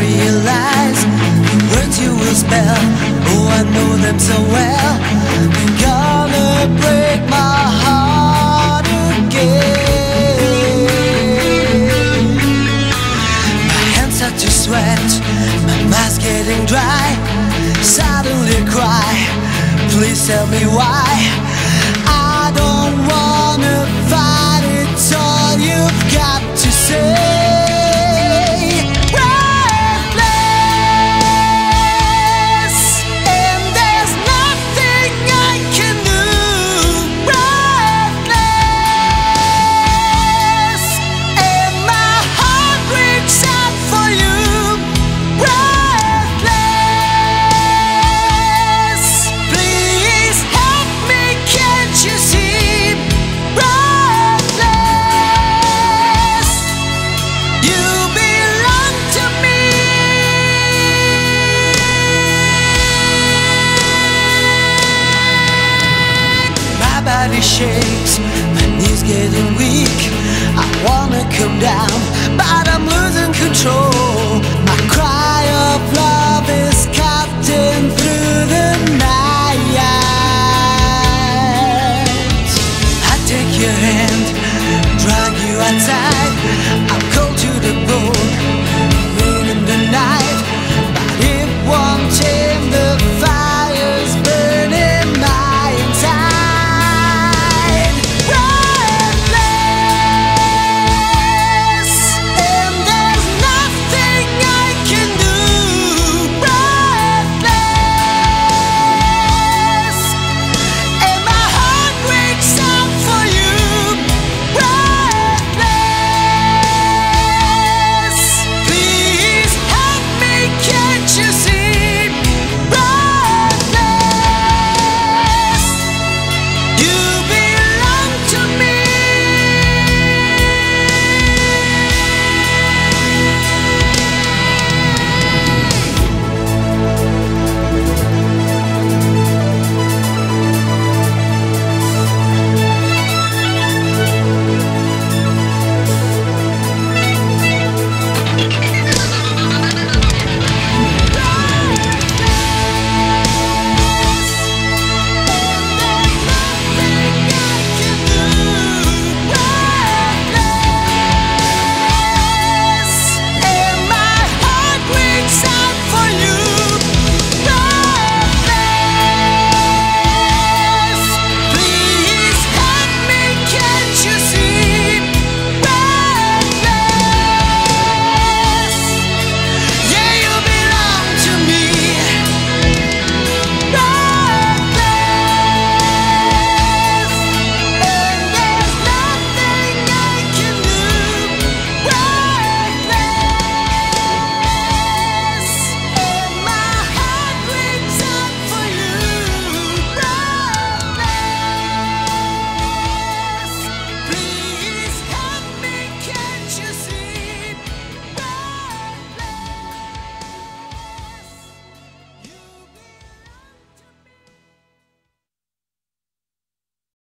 realize the words you will spell. Oh, I know them so well. They're gonna break my heart again. My hands start to sweat, my mouth's getting dry. Suddenly cry, please tell me why. I don't wanna body shakes, my knees getting weak. I wanna come down, but I'm losing control.